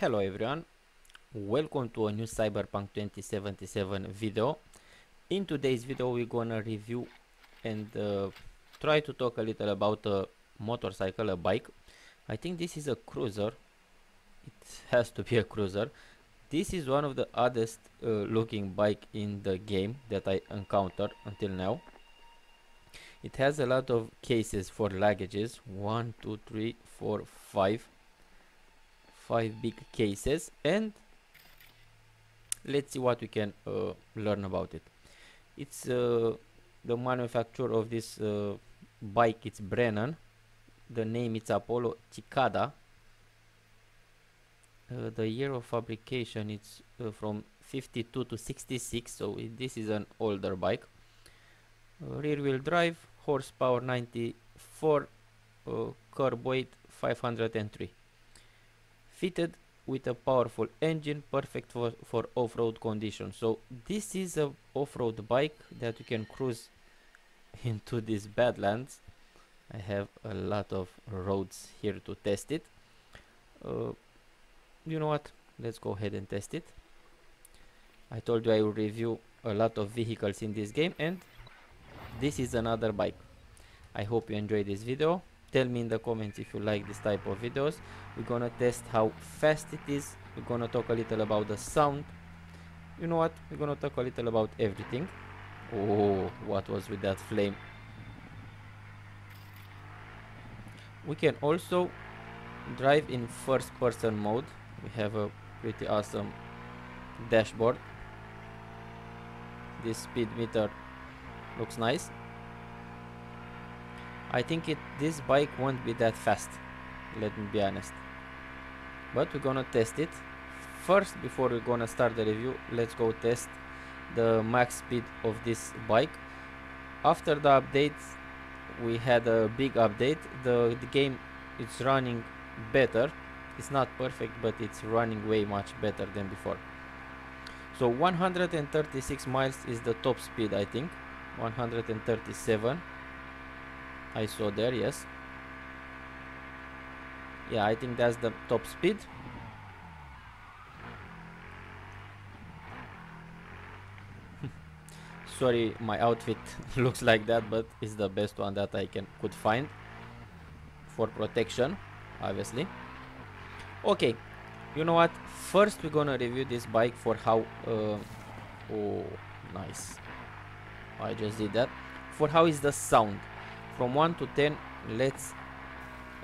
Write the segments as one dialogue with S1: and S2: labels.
S1: Hello everyone, welcome to a new Cyberpunk 2077 video. In today's video we're gonna review and uh, try to talk a little about a motorcycle, a bike. I think this is a cruiser, it has to be a cruiser. This is one of the oddest uh, looking bike in the game that I encountered until now. It has a lot of cases for luggages, one, two, three, four, five five big cases and let's see what we can uh, learn about it. It's uh, the manufacturer of this uh, bike it's Brennan. The name it's Apollo Cicada uh, the year of fabrication it's uh, from 52 to 66 so this is an older bike. Uh, rear wheel drive horsepower 94 curb weight 503 fitted with a powerful engine perfect for, for off-road conditions. So this is a off-road bike that you can cruise into these badlands. I have a lot of roads here to test it. Uh, you know what? Let's go ahead and test it. I told you I will review a lot of vehicles in this game and this is another bike. I hope you enjoyed this video tell me in the comments if you like this type of videos. We're gonna test how fast it is. We're gonna talk a little about the sound. You know what? We're gonna talk a little about everything. Oh what was with that flame? We can also drive in first person mode. We have a pretty awesome dashboard. This speed meter looks nice I think it this bike won't be that fast let me be honest. But we're gonna test it. First before we're gonna start the review let's go test the max speed of this bike. After the update we had a big update. The, the game is running better. It's not perfect but it's running way much better than before. So 136 miles is the top speed I think. 137 I saw there yes. Yeah I think that's the top speed. Sorry my outfit looks like that but it's the best one that I can could find for protection obviously. Okay you know what? First we're gonna review this bike for how uh, oh nice. I just did that. For how is the sound from 1 to 10 let's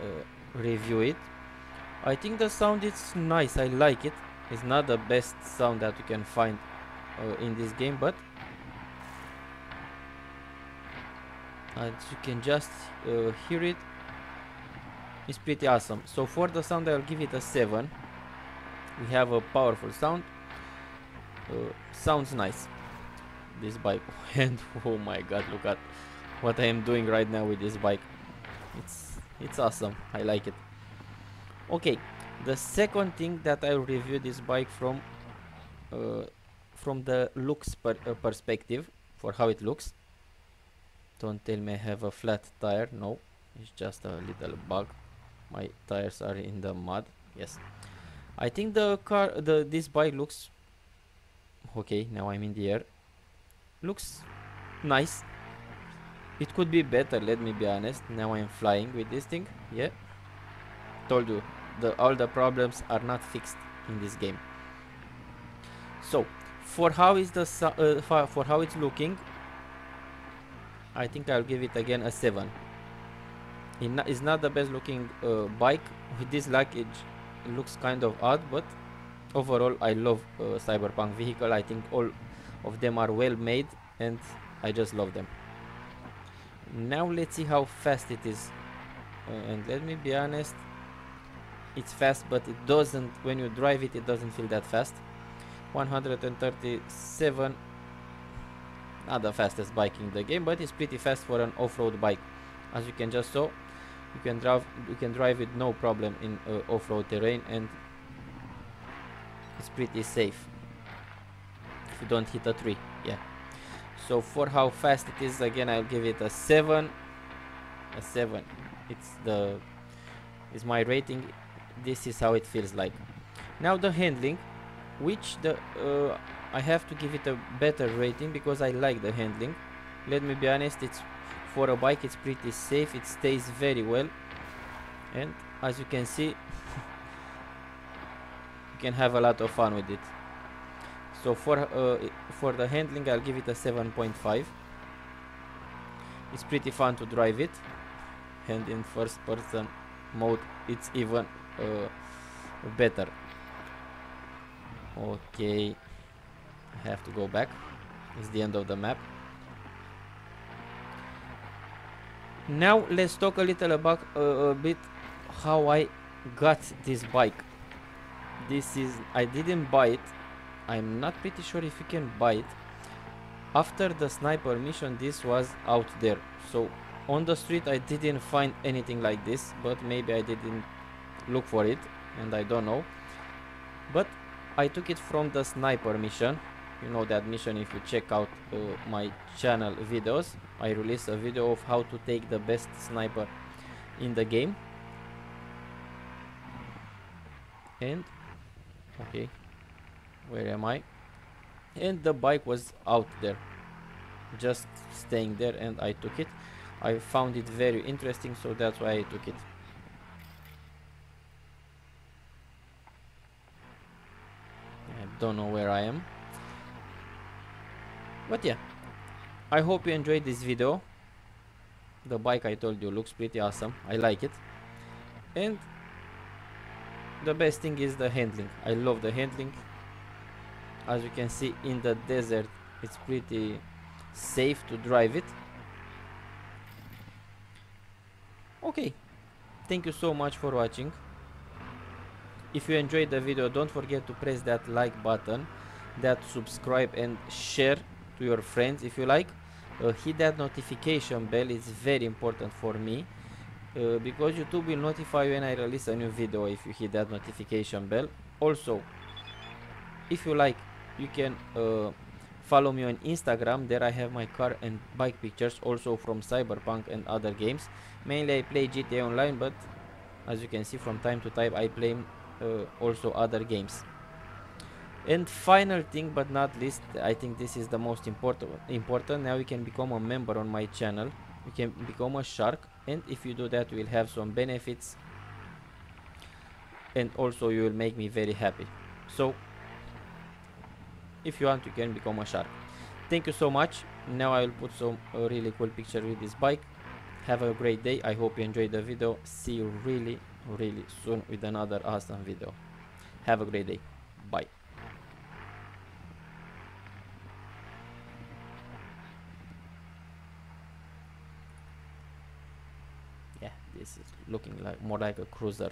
S1: uh, review it. I think the sound is nice. I like it. It's not the best sound that you can find uh, in this game but as you can just uh, hear it it's pretty awesome. So for the sound I'll give it a 7 we have a powerful sound. Uh, sounds nice. This bike and oh my god look at what I am doing right now with this bike. It's it's awesome. I like it. Okay the second thing that I review this bike from uh, from the looks per, uh, perspective for how it looks. Don't tell me I have a flat tire. No it's just a little bug. My tires are in the mud. Yes. I think the car the this bike looks okay. Now I'm in the air. Looks nice it could be better, let me be honest. Now I'm flying with this thing. Yeah. Told you, the all the problems are not fixed in this game. So, for how is the uh, for, how it's looking, I think I'll give it again a 7. It it's not the best looking uh, bike. With this luggage, it looks kind of odd, but overall I love uh, Cyberpunk vehicle. I think all of them are well made and I just love them now let's see how fast it is. Uh, and let me be honest it's fast but it doesn't when you drive it it doesn't feel that fast. 137 not the fastest bike in the game but it's pretty fast for an off-road bike. As you can just saw you can drive you can drive it no problem in uh, off-road terrain and it's pretty safe. If you don't hit a tree yeah so for how fast it is again I'll give it a 7 a 7 it's the is my rating. This is how it feels like. Now the handling which the uh, I have to give it a better rating because I like the handling. Let me be honest it's for a bike it's pretty safe. It stays very well. And as you can see you can have a lot of fun with it so for uh, for the handling I'll give it a 7.5 it's pretty fun to drive it. And in first person mode it's even uh, better. Okay. I have to go back. It's the end of the map. Now let's talk a little about uh, a bit how I got this bike. This is I didn't buy it I'm not pretty sure if you can buy it after the sniper mission this was out there. So on the street I didn't find anything like this but maybe I didn't look for it and I don't know. But I took it from the sniper mission. You know that mission if you check out uh, my channel videos. I released a video of how to take the best sniper in the game. And okay where am I? And the bike was out there. Just staying there and I took it. I found it very interesting so that's why I took it. I don't know where I am. But yeah. I hope you enjoyed this video. The bike I told you looks pretty awesome. I like it. And the best thing is the handling. I love the handling as you can see in the desert it's pretty safe to drive it. Okay. Thank you so much for watching. If you enjoyed the video don't forget to press that like button that subscribe and share to your friends if you like. Uh, hit that notification bell it's very important for me uh, because YouTube will notify you when I release a new video if you hit that notification bell. Also if you like you can uh, follow me on Instagram. There I have my car and bike pictures also from Cyberpunk and other games. Mainly I play GTA Online but as you can see from time to time I play uh, also other games. And final thing but not least I think this is the most important important. Now you can become a member on my channel. You can become a shark and if you do that you will have some benefits. And also you will make me very happy. So if you want you can become a shark. Thank you so much. Now I will put some really cool picture with this bike. Have a great day. I hope you enjoyed the video. See you really really soon with another awesome video. Have a great day. Bye. Yeah this is looking like more like a cruiser